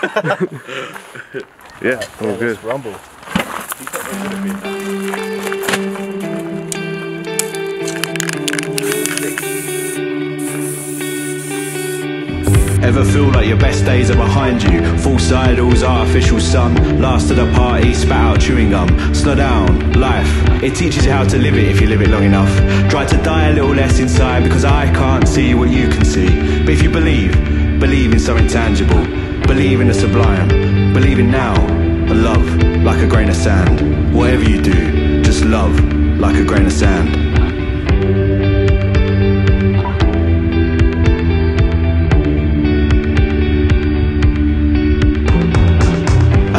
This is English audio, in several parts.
yeah, all good. Rumble. Ever feel like your best days are behind you? False idols, artificial sun. Last of the party, spat out chewing gum. Slow down, life. It teaches you how to live it if you live it long enough. Try to die a little less inside because I can't see what you can see. But if you believe, believe in something tangible. Believe in the sublime. Believe in now. Love like a grain of sand. Whatever you do, just love like a grain of sand.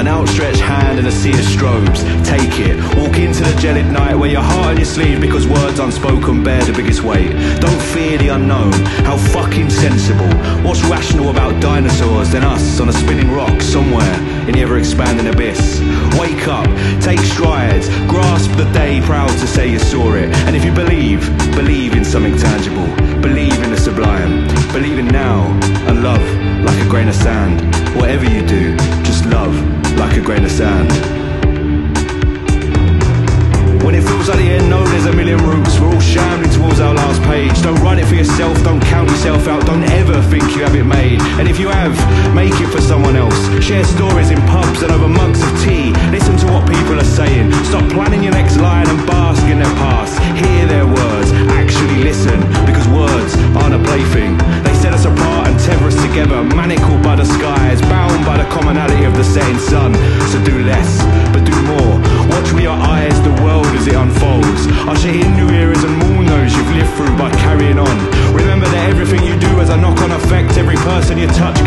An outstretched hand and a sea of strobes. Take it. Walk into the gelid night wear your heart on your sleeve because words unspoken bear the biggest weight. Don't fear the unknown. How fucking sensible. What's rational about dinosaurs than us on a spinning rock somewhere in the ever expanding abyss? Wake up. Take strides. Grasp the day proud to say you saw it. And if you believe, believe in something tangible. Believe in the sublime. Believe in now and love like a grain of sand. Whatever you do, just love like a grain of sand. When it feels like the end, no, there's a million routes. We're all shambling towards our last page. Don't write it for yourself, don't count yourself out, don't ever think you have it made. And if you have, make it for someone else. Share stories in pubs and over mugs of tea. Listen to what people are saying. Stop planning your next line and bask in their past. Hear their words,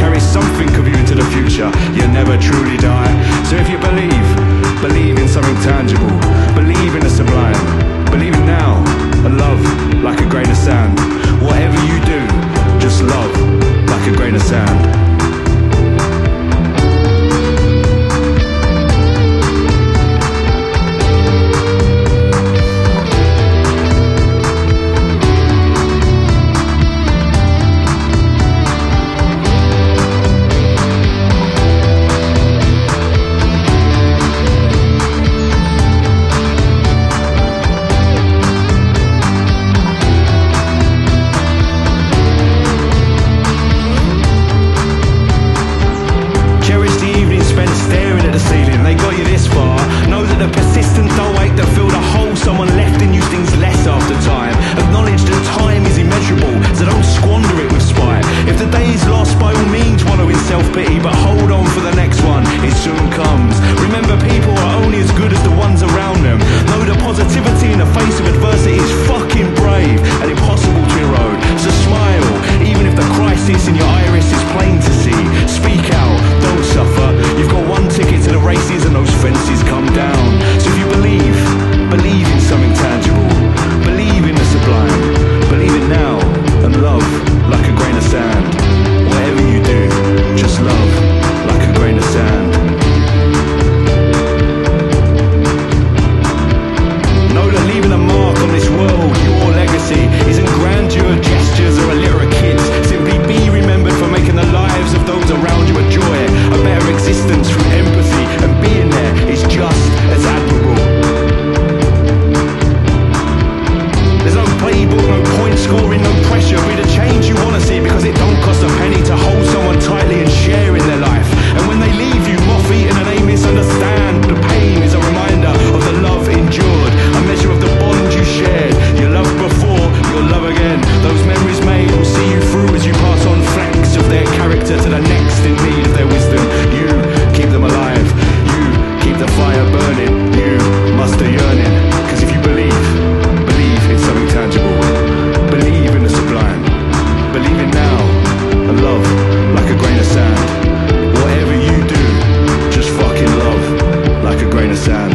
carries something of you into the future. You never truly die. So if you believe, believe in something tangible. Believe in the sublime. Believe in now sí, señor.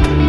Thank you.